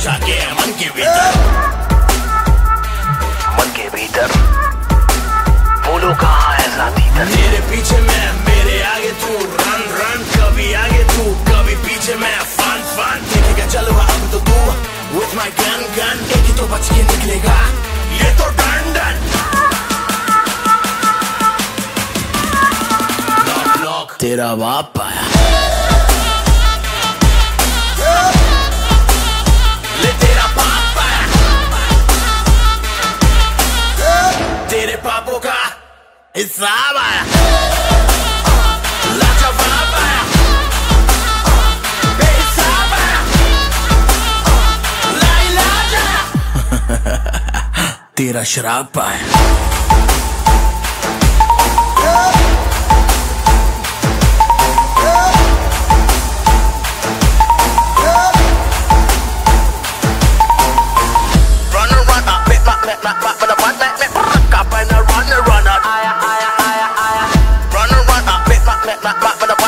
जाके है मन के भीतर। मन के भीतर। बोलो कहाँ है साथी दर तेरे पीछे मैं मेरे आगे तू। रन रन कभी आगे तू कभी पीछे मैं। फन फन देखेगा जलवा अब तो तू। With my gun gun एक ही तो बच के निकलेगा। ये तो डन डन तेरा बाप आया। हिसाब आया तेरा शराब आया back, but I